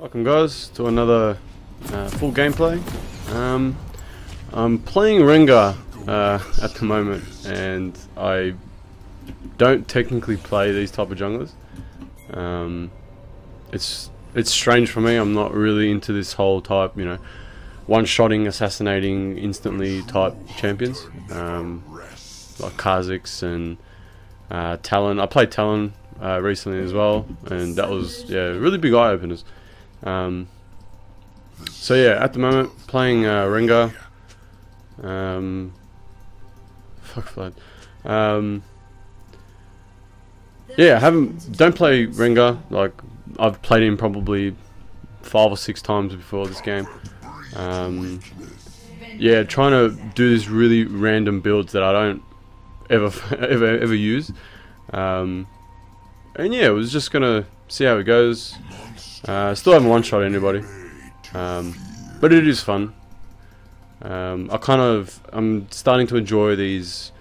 Welcome guys to another uh, full gameplay. Um, I'm playing Rengar uh, at the moment and I don't technically play these type of junglers. Um, it's it's strange for me, I'm not really into this whole type, you know, one-shotting, assassinating instantly type champions. Um, like Kha'Zix and uh, Talon. I played Talon uh, recently as well and that was, yeah, really big eye-openers. Um, so yeah, at the moment playing uh. Um, fuck flood. Um, yeah, I haven't don't play Rengar. Like I've played him probably five or six times before this game. Um, yeah, trying to do this really random builds that I don't ever ever ever use. Um, and yeah, I was just gonna see how it goes. Uh, still haven't one shot anybody, um, but it is fun. Um, I kind of I'm starting to enjoy these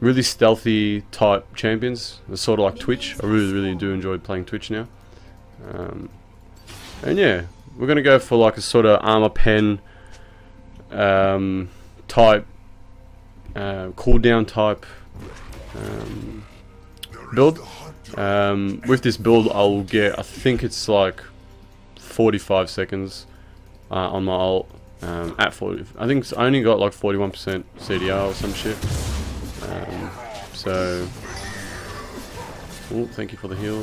really stealthy type champions. It's sort of like Twitch. I really really do enjoy playing Twitch now. Um, and yeah, we're gonna go for like a sort of armor pen um, type uh, cooldown type um, build. Um, with this build, I'll get, I think it's like 45 seconds uh, on my ult um, at 40. I think I only got like 41% CDR or some shit. Um, so, oh, thank you for the heal.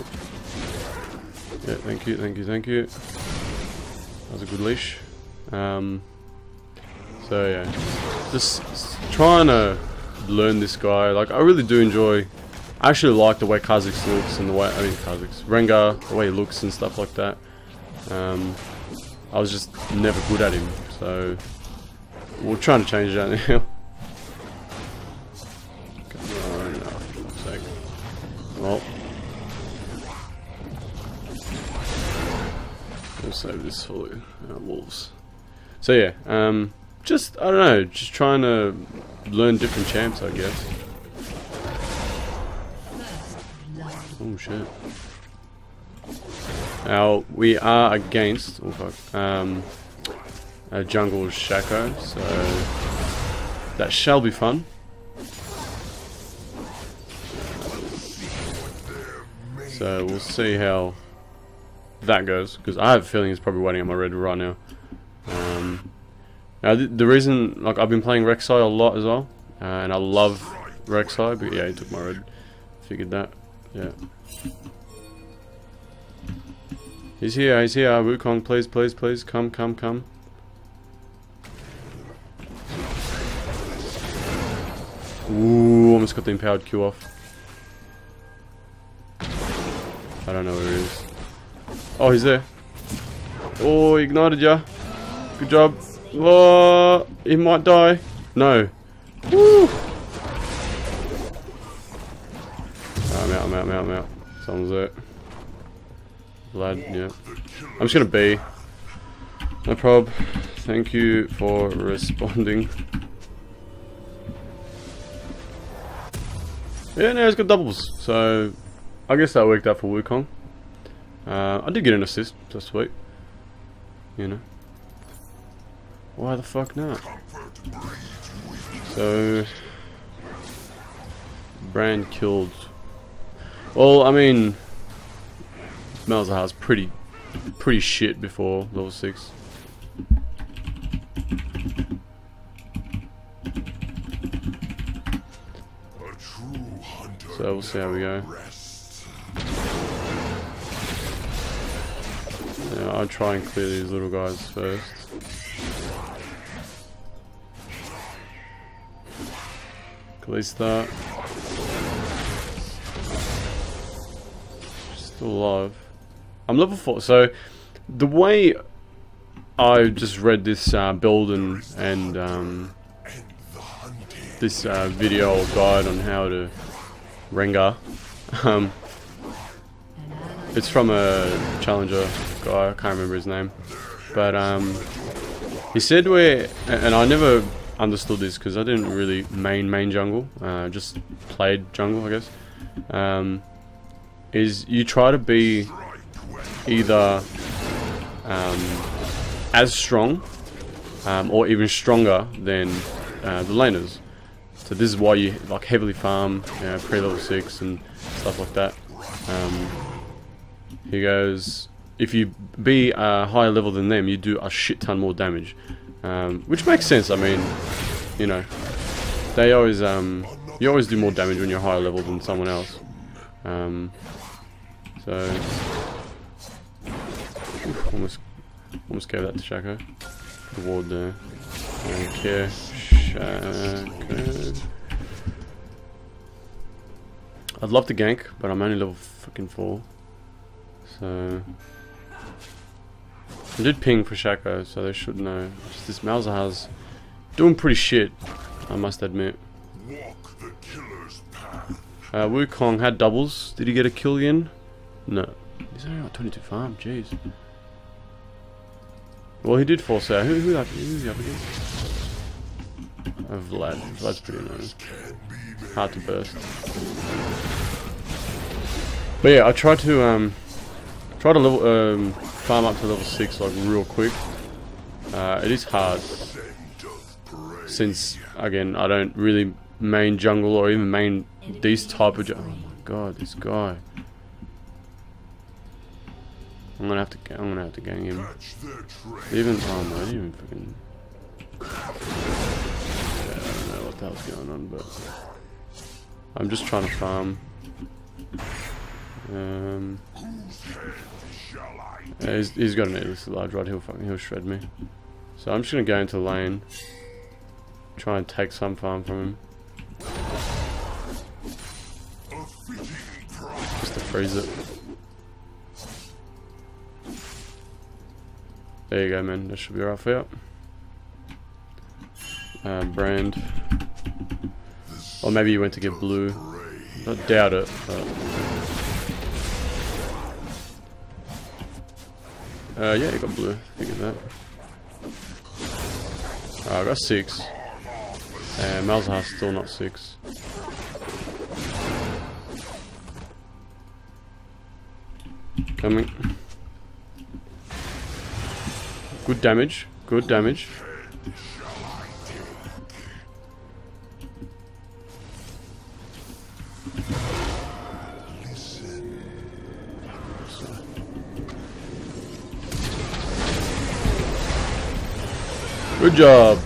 Yeah, thank you, thank you, thank you. That was a good leash. Um, so yeah, just trying to learn this guy. Like I really do enjoy I actually like the way Kha'Zix looks and the way, I mean Kha'Zix, Rengar, the way he looks and stuff like that. Um, I was just never good at him, so we're trying to change that now. Well, save this for uh, wolves. So yeah, um, just I don't know, just trying to learn different champs, I guess. Oh shit. Now we are against oh fuck, um, a jungle Shaco, so that shall be fun. So we'll see how that goes, because I have a feeling he's probably waiting on my red right now. Um, now the, the, reason, like I've been playing Rek'Sai a lot as well, uh, and I love Rek'Sai, but yeah, he took my red. Figured that. Yeah. He's here, he's here. Wukong, please, please, please. Come, come, come. Ooh, almost got the empowered Q off. I don't know where he is. Oh, he's there. Oh, he ignited ya. Good job. Oh, he might die. No. Woo! I'm out, I'm out, I'm out, I'm out. Someone's there. Vlad, yeah. I'm just gonna B. No prob. Thank you for responding. Yeah, no, he's got doubles. So, I guess that worked out for Wukong. Uh, I did get an assist. That's sweet. You know. Why the fuck not? So, Brand killed well, I mean, Malzahar's pretty, pretty shit before level 6. So we'll see how we go. Yeah, I'll try and clear these little guys first. Kalista. Still alive. I'm level 4, so the way I just read this uh, build and, and um, this uh, video guide on how to Rengar. Um, it's from a challenger guy, I can't remember his name. But um, he said where, and I never understood this because I didn't really main main jungle, uh, just played jungle I guess. Um, is you try to be either um, as strong um, or even stronger than uh, the laners. So this is why you like heavily farm, you know, pre-level 6 and stuff like that. Um, he goes, if you be a higher level than them, you do a shit ton more damage. Um, which makes sense, I mean, you know, they always, um, you always do more damage when you're higher level than someone else. Um, so, oof, almost, almost gave that to Shaco. The ward there. Okay, Shaco. I'd love to gank, but I'm only level fucking 4. So... I did ping for Shaco, so they should know. Just this Malzahar's doing pretty shit, I must admit. Uh, Wukong had doubles. Did he get a kill again? No. He's only got 22 farm, jeez. Well, he did force out. Who, who, who's he up against? Oh, Vlad. Vlad's pretty annoying. Hard to burst. But yeah, I tried to um, try to level um, farm up to level six like real quick. Uh, it is hard since again I don't really main jungle or even main these type of. Oh my god, this guy. I'm gonna have to. I'm gonna have to gang him. Even oh no, I didn't even fucking. Yeah, I don't know what the hell's going on, but I'm just trying to farm. Um, yeah, he's, he's got an Aegis large rod. He'll fucking he'll shred me. So I'm just gonna go into lane, try and take some farm from him. Just to freeze it. There you go, man. That should be right for you. Uh, Brand. Or maybe you went to get blue. I doubt it, but... Uh, yeah, you got blue. Figured that. Uh, I got six. And Malzahar's still not six. Coming. Good damage. Good damage. Good job.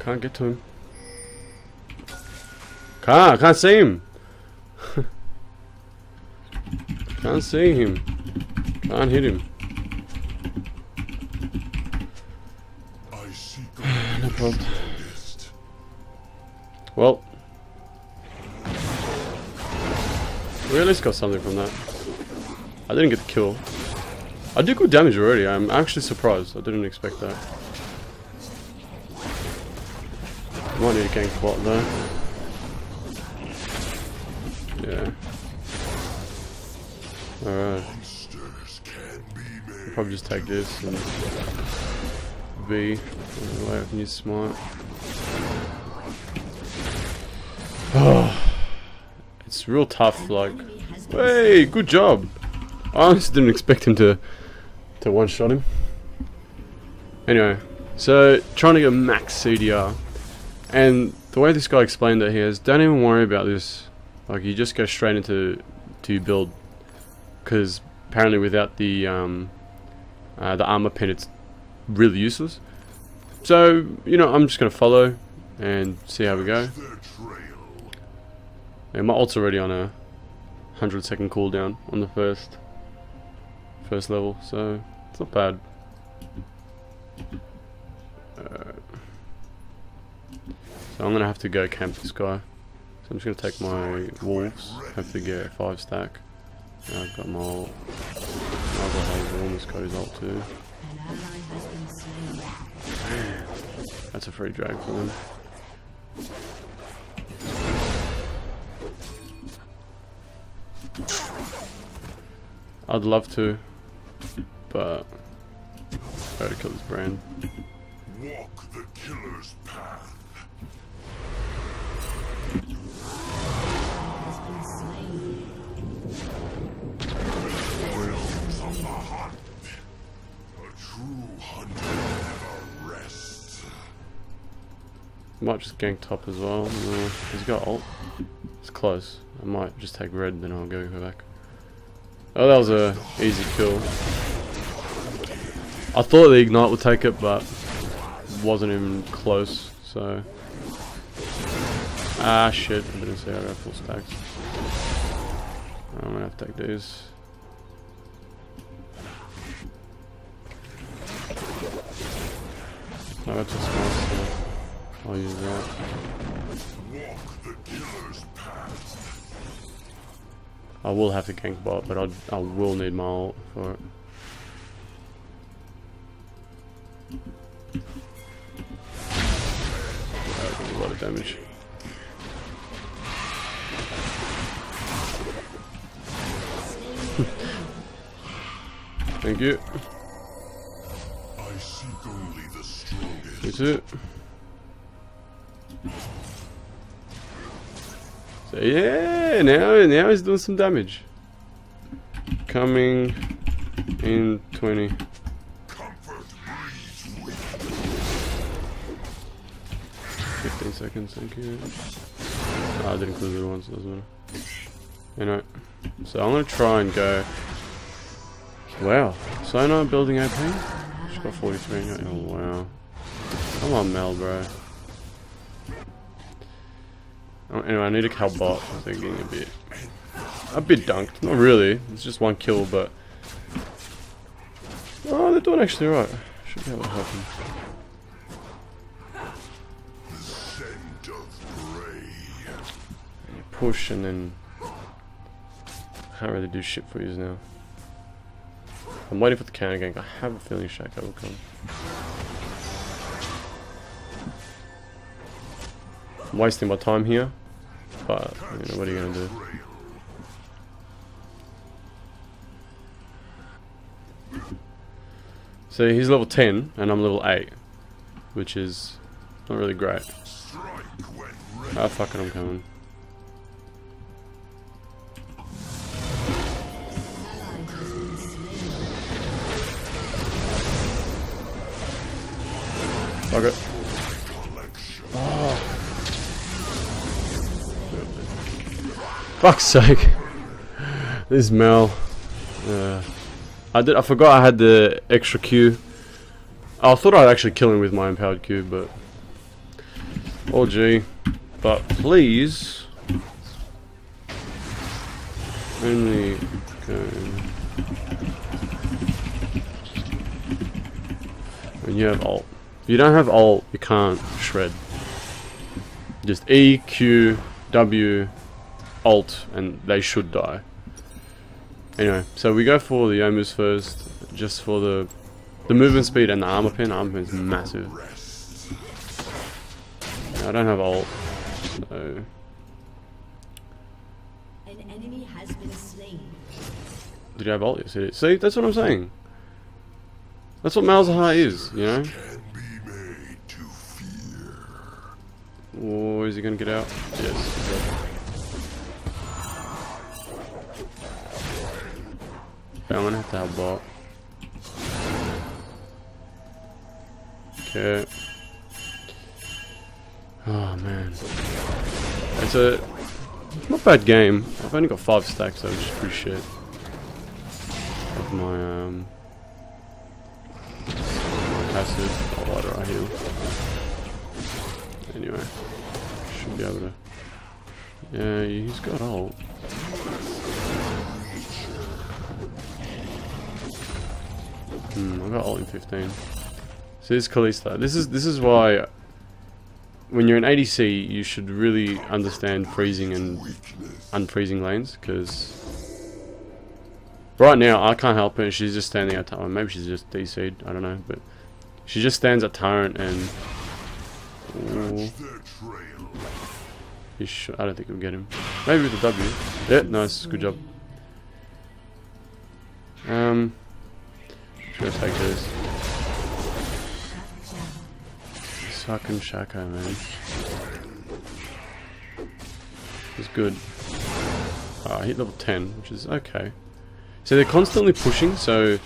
Can't get to him. Can't, can't see him. can't see him. Can't hit him. no problem. Well, We at least got something from that. I didn't get the kill. I did good damage already. I'm actually surprised. I didn't expect that. Might need a gank bot though. Probably just take this and V. Can use Smite. Oh. It's real tough, like... Hey, good job! I honestly didn't expect him to, to one-shot him. Anyway, so, trying to get max CDR. And the way this guy explained it he here is, don't even worry about this. Like, you just go straight into to build. Because apparently without the, um, uh, the armor pen, it's really useless. So, you know, I'm just going to follow and see how we go. Yeah, my ult's already on a 100 second cooldown on the first first level, so it's not bad. Uh, so I'm gonna have to go camp this guy. So I'm just gonna take my wolves, have to get five stack. I've got my ult. Other Hazel almost got his too. That's a free drag for them. I'd love to, but I gotta kill this Brand. Walk the killer's path. Might just gank top as well. No, he's got ult. It's close. I might just take red, then I'll go back. Oh, that was a easy kill. I thought the ignite would take it, but wasn't even close. So ah shit, I didn't say I got full stacks. I'm gonna have to take these. I got just. I'll use that. I will have to gank bot, but I I will need my ult for it. a lot of damage. Thank you. That's it. So yeah, now now he's doing some damage. Coming in 20. 15 seconds, thank you. Oh, I didn't close it once, doesn't matter. Anyway, so I'm gonna try and go. Wow, Sona building AP? She's got 43. Oh, wow. Come on, Mel, bro. Anyway, I need to help bot. I'm thinking a bit. A bit dunked. Not really. It's just one kill, but. Oh, they're doing actually right. Should be able to help push and then can't really do shit for you now. I'm waiting for the counter gank. I have a feeling Shaco will come. I'm wasting my time here, what are you gonna do? So he's level 10 and I'm level 8, which is not really great. Ah, fuck it, I'm coming. Okay. Oh. Fuck's sake. This Mel. I did. I forgot I had the extra Q. I thought I'd actually kill him with my empowered Q, but oh gee. But please, only go when you have ult. If you don't have ult, you can't shred. Just E, Q, W, alt, and they should die. Anyway, so we go for the Youmuu's first, just for the the movement speed and the armor pen. Armor pen is massive. I don't have ult, so. Did you have ult? Yes, See, that's what I'm saying. That's what Malzahar is, you know? Oh, is he gonna get out? Yes. I'm gonna have to have bot. Okay. Oh man. It's a not bad game. I've only got five stacks though, which is pretty shit. Of my um my passive. Oh, why do I heal? Anyway should be able to... Yeah, he's got ult. Hmm, I got ult in 15. So this is Kalista. This is this is why when you're in ADC you should really understand freezing and unfreezing lanes because right now I can't help her. She's just standing at tower. Maybe she's just DC'd. I don't know, but she just stands at turret and. I don't think we'll get him. Maybe with a W. Yeah, nice. Good job. Um, should I take this? Sucking Shaco, man. It's good. Oh, I hit level 10, which is okay. So they're constantly pushing, so...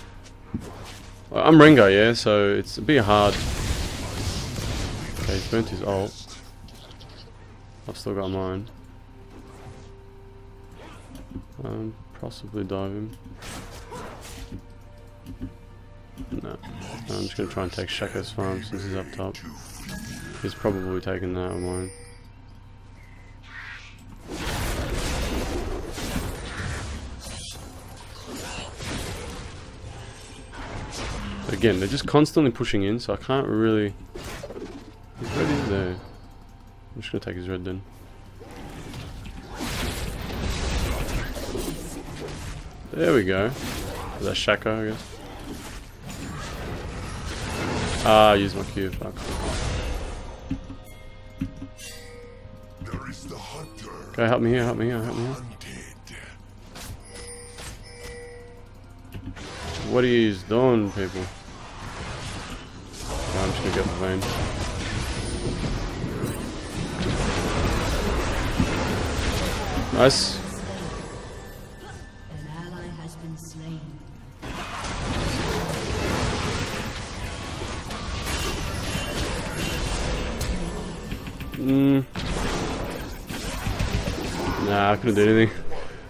I'm Rengar, yeah, so it's a bit hard. Okay, he's burnt his ult. I've still got mine. Um, possibly dive him. No. I'm just gonna try and take Shaco's farm since he's up top. He's probably taking that of mine. Again, they're just constantly pushing in, so I can't really... He's ready there. I'm just gonna take his red then. There we go. Is that Shaco, I guess? Ah, use my Q, fuck. Okay, help me here, help me here, help me here. What are you doing, people? Okay, I'm just gonna get the Vayne. Nice. Mm. Nah, I couldn't do anything.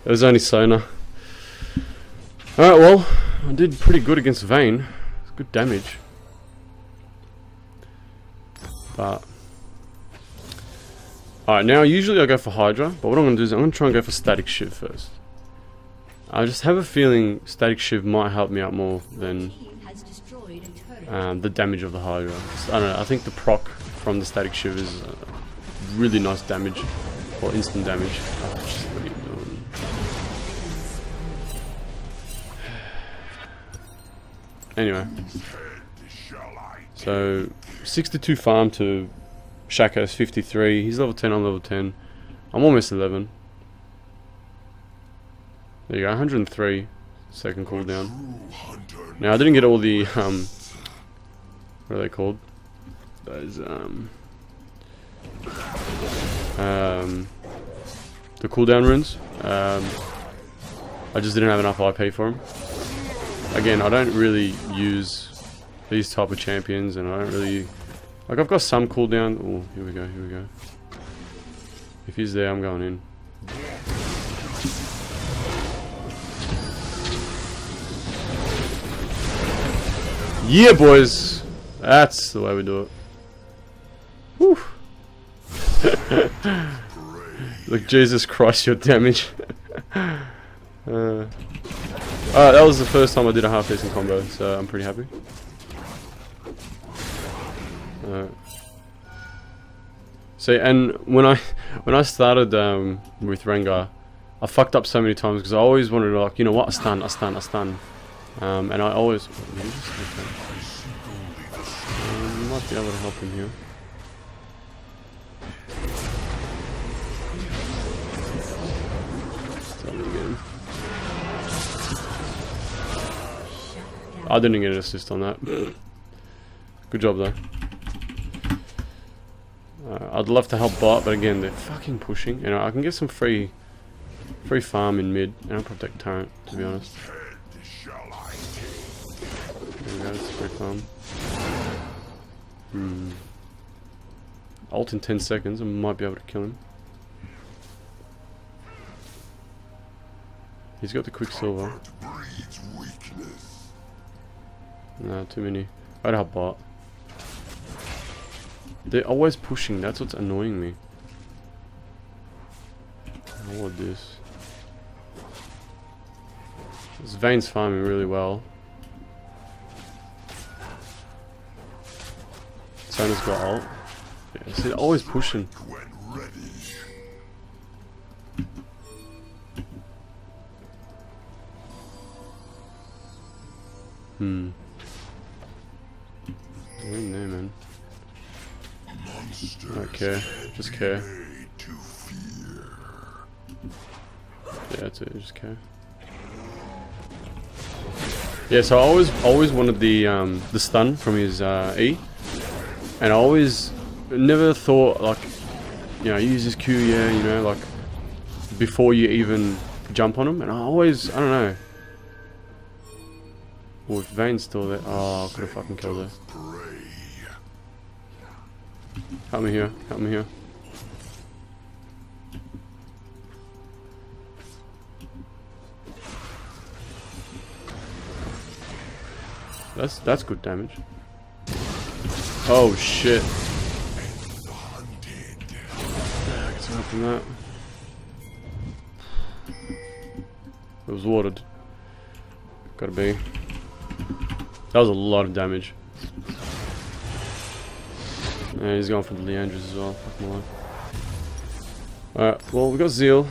It was only Sona. Alright, well, I did pretty good against Vayne. It's good damage. But... Alright, now usually I go for Hydra, but what I'm going to do is I'm going to try and go for Static Shiv first. I just have a feeling Static Shiv might help me out more than um, the damage of the Hydra. I don't know, I think the proc from the Static Shiv is uh, really nice damage, or instant damage. Anyway, so 62 farm to Shaco's 53. He's level 10, I'm level 10. I'm almost 11. There you go, 103 second cooldown. Now I didn't get all the um, what are they called? Those um, um, the cooldown runes. Um, I just didn't have enough IP for them. Again, I don't really use these type of champions, and I don't really like. I've got some cooldown. Oh, here we go. Here we go. If he's there, I'm going in. Yeah, boys. That's the way we do it. Whew. Look, Jesus Christ, your damage. uh, Alright, that was the first time I did a half decent combo, so I'm pretty happy. Alright. See, and when I when I started um, with Rengar, I fucked up so many times because I always wanted to like, you know what, a stun, a stun, a stun. Um, and I always... Um, might be able to help him here. I didn't get an assist on that. Good job though. Uh, I'd love to help bot, but again, they're fucking pushing. You know, I can get some free, free farm in mid, and I'll protect turret. To be honest. There we go, it's free farm. Hmm. Ult in 10 seconds, I might be able to kill him. He's got the Quicksilver. No, too many. I'd help bot. They're always pushing, that's what's annoying me. I want this. This Vayne's farming really well. Sona's got ult. Yeah, see, they're always pushing. Hmm. Care. Just care. Yeah, that's it. Just care. Yeah, so I always always wanted the um, the stun from his uh, E, and I always never thought like, you know, use his Q, yeah, you know, like before you even jump on him, and I always I don't know. Oh, if Vayne's still there, oh, I could have fucking killed her. Help me here. Help me here. That's that's good damage. Oh shit. Yeah, from that. It was watered. Gotta be. That was a lot of damage. And he's going for the Liandry's as well. Fuck my life. Alright, well we got Zeal.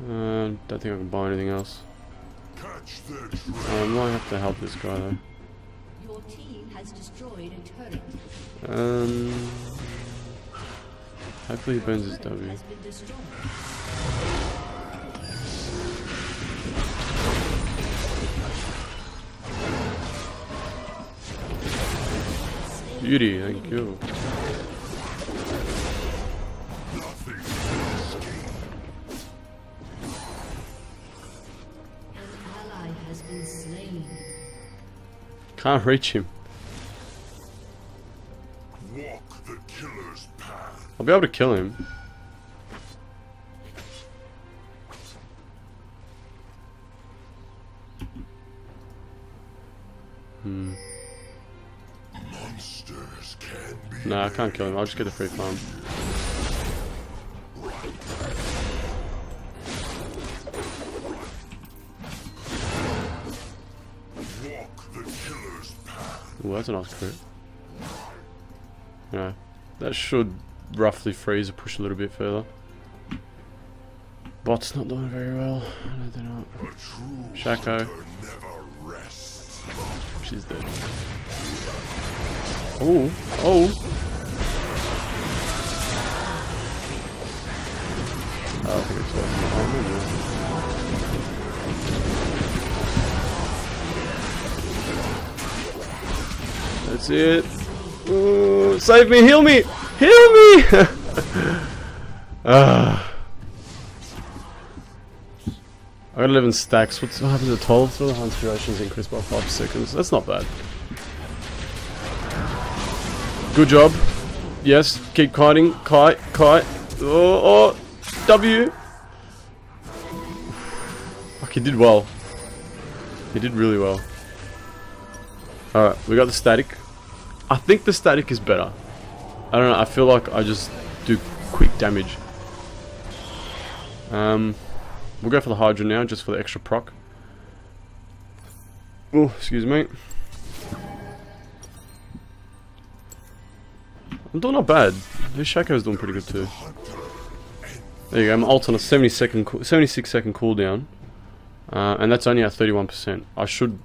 Uh, don't think I can buy anything else. I might have to help this guy though. Your team has destroyed a turret. Um, hopefully he burns his W. Beauty, thank you. An ally has been slain. Can't reach him. Walk the killer's path. I'll be able to kill him. Can't kill him. I'll just get a free farm. Walk the killer's path. Ooh, that's a nice crit. Yeah, that should roughly freeze or push a little bit further. Bot's not doing very well. No, they're not. A Shaco. She's dead. Oh, oh. Working. Oh, maybe. That's it. Ooh, save me, heal me, heal me. ah. I got 11 stacks. What's, what happens at 12? Throw the durations increased by 5 seconds. That's not bad. Good job. Yes, keep kiting. Kite, kite. Oh, oh. W. Fuck, he did well. He did really well. Alright, we got the static. I think the static is better. I don't know, I feel like I just do quick damage. Um, we'll go for the Hydra now, just for the extra proc. Oh, excuse me. I'm doing not bad. This Shaco's doing pretty good too. There you go, I'm ult on a 70 second, 76 second cooldown. Uh, and that's only at 31%. I should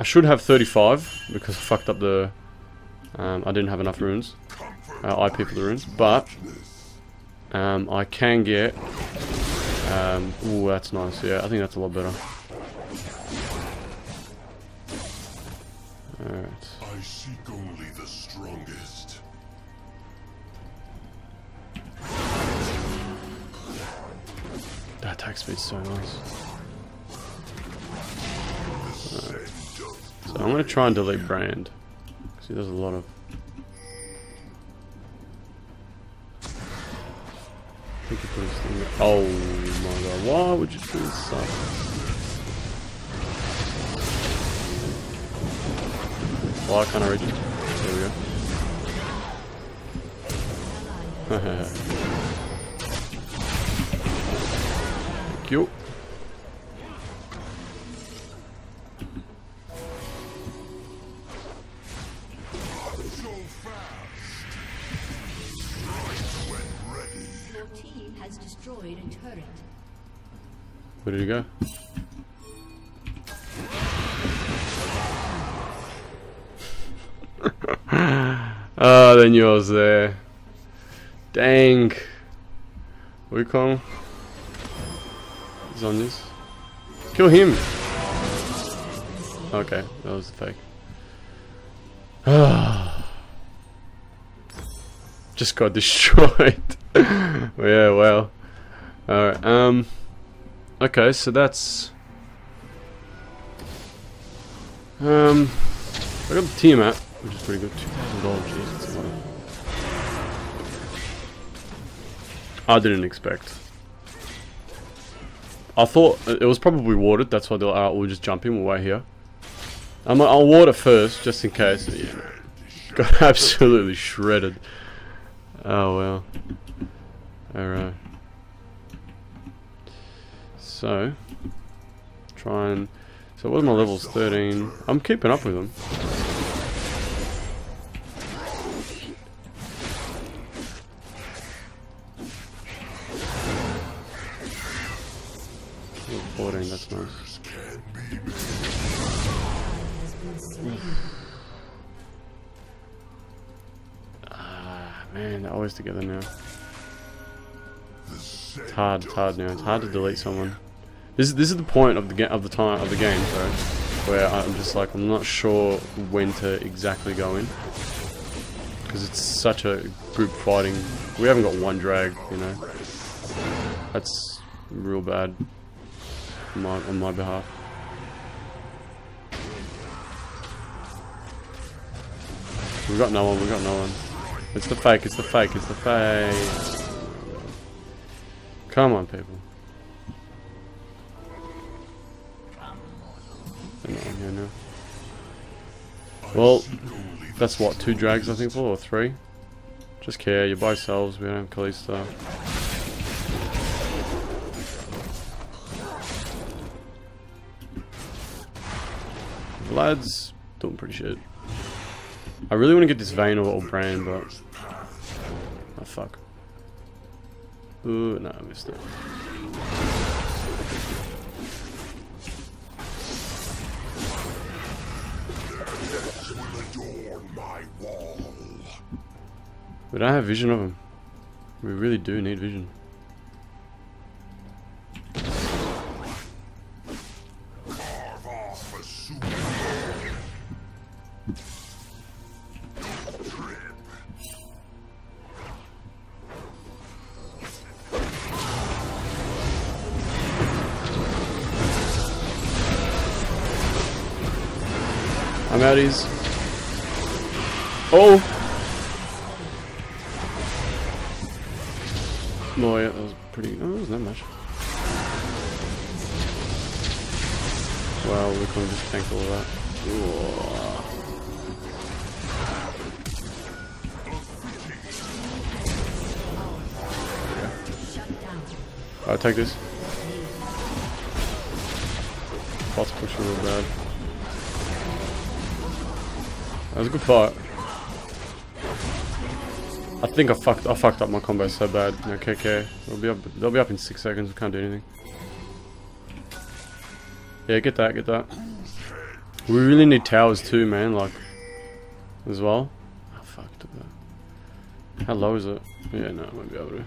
I should have 35 because I fucked up the um, I didn't have enough runes. Uh, IP for the runes, but um, I can get um, ooh, that's nice. Yeah, I think that's a lot better. Alright. I seek only the strongest. Attack speed's so nice. Of So I'm gonna try and delete Brand. Because he does a lot of. Put his thing. Oh my god, why would you do this? Why can't I reach? There we go. a turret. Where did he go? Ah, then yours there. Dang. Wukong. On this. Kill him. Okay, that was fake. Just got destroyed. yeah, well. Alright, um. Okay, so that's. Um. I got the team map, which is pretty good. $2,000, jeez, that's a lot. I didn't expect. I thought it was probably watered, that's why they're alright, we'll just jump in, we'll wait here. I'm, I'll water first, just in case. Yeah. Got absolutely shredded. Oh well. Alright. So, try and. So, what are my levels? 13. I'm keeping up with them. 14, that's nice. Ah, man, they're always together now. It's hard. It's hard now. It's hard to delete someone. This is this is the point of the of the time of the game, sorry, where I'm just like I'm not sure when to exactly go in because it's such a group fighting. We haven't got one drag, you know. That's real bad my on my behalf. We got no one. We got no one. It's the fake. It's the fake. It's the fake. Come on, people. Well, that's what, two drags I think for, or three? Just care, you're by yourselves, we don't have Kalista. Vlad's doing pretty shit. I really want to get this Vayne or, old Brand, but... Oh fuck. Ooh, no, I missed it. We don't have vision of him. We really do need vision. I'll take this. Boss push real bad. That was a good fight. I think I fucked I fucked up my combo so bad. No KK. They'll be up they'll be up in six seconds, we can't do anything. Yeah, get that, get that. We really need towers too, man, like as well. Oh fuck took that. How low is it? Yeah, no, I won't be able to.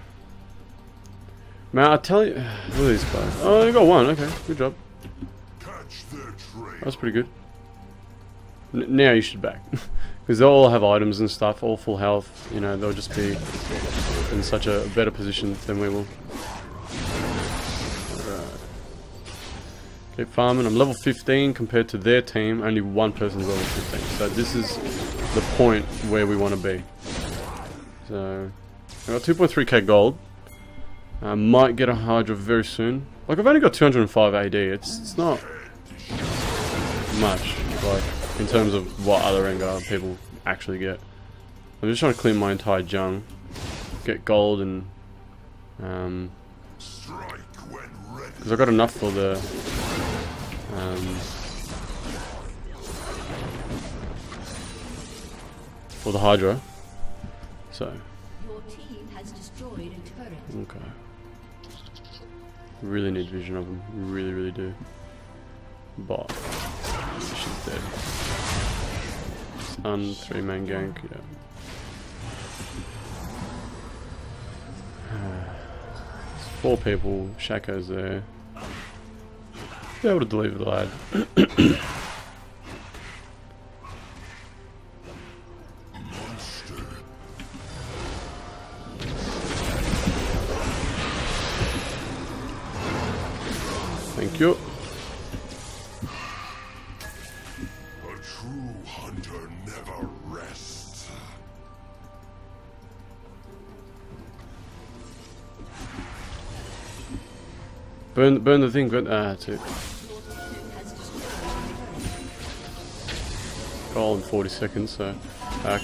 Man, I tell you, look at these guys. Oh, you got one. Okay, good job. That's pretty good. N now you should back, because they'll all have items and stuff, all full health. You know, they'll just be in such a better position than we will. Keep farming. I'm level 15 compared to their team. Only one person's level 15. So this is the point where we want to be. So I got 2.3k gold. I might get a Hydra very soon. Like I've only got 205 AD. It's it's not much like in terms of what other Rengar people actually get. I'm just trying to clean my entire jung, get gold and um Strike when because I've got enough for the um for the Hydra. So Your team has destroyed a turret. Okay. Really need vision of them. Really, really do. But she's dead. Stun, three man gank, yeah. Four people, Shaco's there. Be able to deliver the lad. Thank you. A true hunter never rests. Burn, burn the thing, but ah, that's it. Your team has destroyed a turret. goal in 40 seconds, so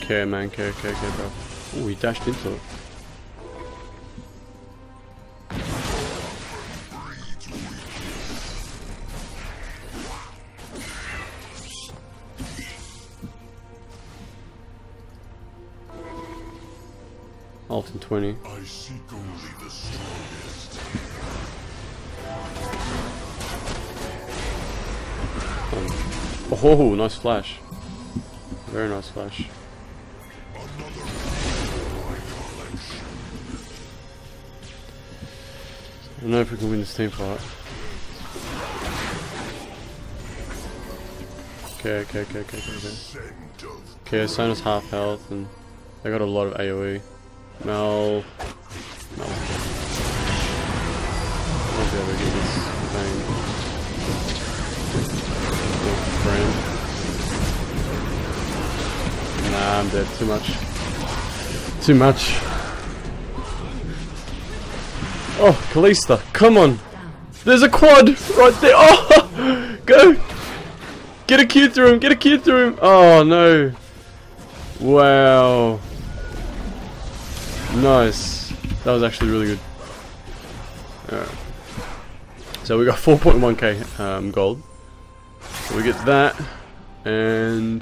care man, Okay, okay, okay, bro. Oh, he dashed into it. 20. I seek only the strongest. Oh, nice flash. Very nice flash. I don't know if we can win this team fight. Okay, okay, okay, okay, okay, Okay, Sona's half health and they got a lot of AoE. Be able to get this thing. Friend. Nah, I'm dead. Too much. Too much. Oh, Kalista, come on! There's a quad right there! Oh! Go! Get a a Q through him! Get a a Q through him! Oh no! Wow. Nice. That was actually really good. So we got 4.1k um, gold. So we get that. And...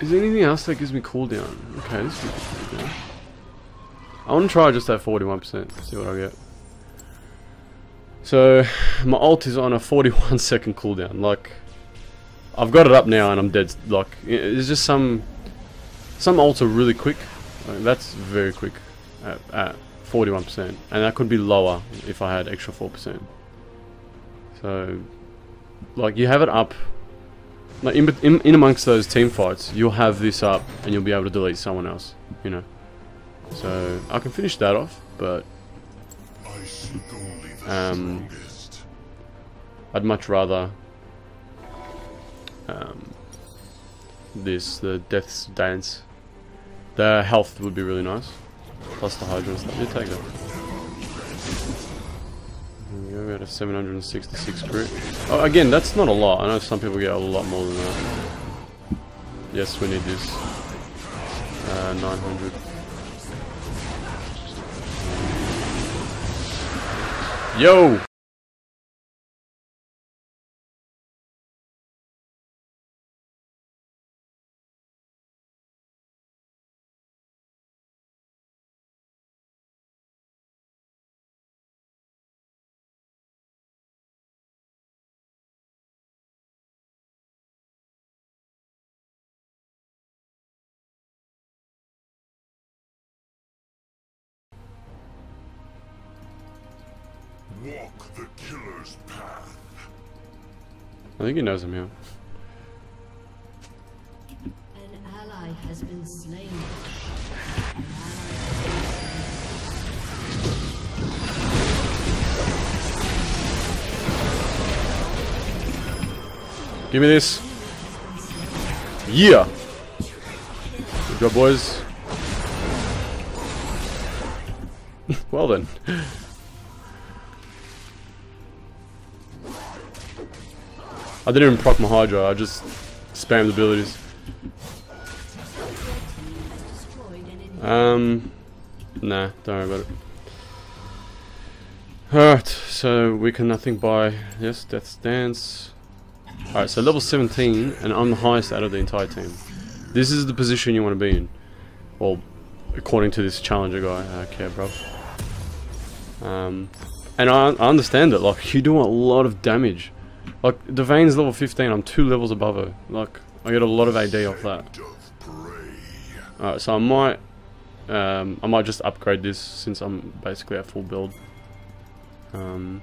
Is there anything else that gives me cooldown? Okay, this gives me cooldown. I want to try just that 41%, see what I get. So, my ult is on a 41 second cooldown. Like, I've got it up now and I'm dead. Like, it's just some. Some ults are really quick. That's very quick at, at 41%. And that could be lower if I had extra 4%. So, like, you have it up. Like, in, in, in amongst those team fights, you'll have this up and you'll be able to delete someone else, you know. So, I can finish that off, but Um. I'd much rather um, this, the Death's Dance. The health would be really nice. Plus the Hydra and stuff. You take that. There we go, we had a 766 crit. Oh, again, that's not a lot. I know some people get a lot more than that. Yes, we need this. Uh, 900. Yo! Walk the killer's path. I think he knows I'm here. An ally has been slain. Give me this. Yeah. Good job, boys. well then. I didn't even proc my Hydra, I just spammed abilities. Um, nah, don't worry about it. Alright, so we can, I think, buy, yes, Death's Dance. Alright, so level 17, and I'm the highest out of the entire team. This is the position you want to be in. Well, according to this challenger guy, okay, bro. Um, and I, I understand it, like, you do a lot of damage. Like, the Vayne's level 15, I'm two levels above her. Like, I get a lot of AD off that. Scent of prey. Alright, so I might um, I might just upgrade this since I'm basically at full build. Um,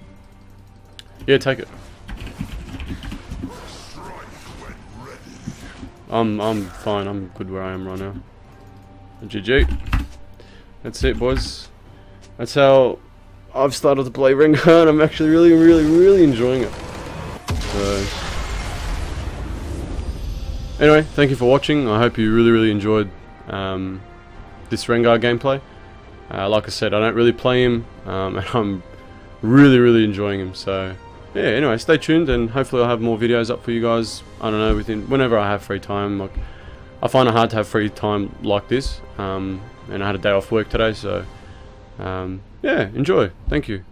yeah, take it. Strike when ready. I'm I'm fine. I'm good where I am right now. GG. That's it, boys. That's how I've started to play Rengar, and I'm actually really, really, really enjoying it. Anyway, thank you for watching. I hope you really, really enjoyed um, this Rengar gameplay. Uh, like I said, I don't really play him, um, and I'm really, really enjoying him. So, yeah, anyway, stay tuned and hopefully I'll have more videos up for you guys. I don't know, within whenever I have free time. Like, I find it hard to have free time like this. Um, and I had a day off work today, so um, yeah, enjoy. Thank you.